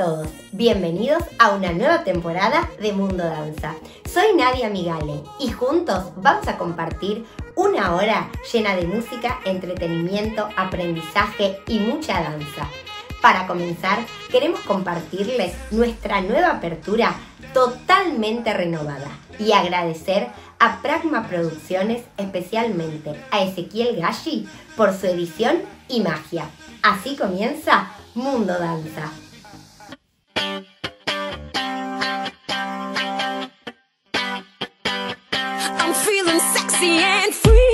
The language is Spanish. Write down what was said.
todos, bienvenidos a una nueva temporada de Mundo Danza. Soy Nadia Migale y juntos vamos a compartir una hora llena de música, entretenimiento, aprendizaje y mucha danza. Para comenzar, queremos compartirles nuestra nueva apertura totalmente renovada y agradecer a Pragma Producciones, especialmente a Ezequiel Gashi por su edición y magia. Así comienza Mundo Danza. sexy and free.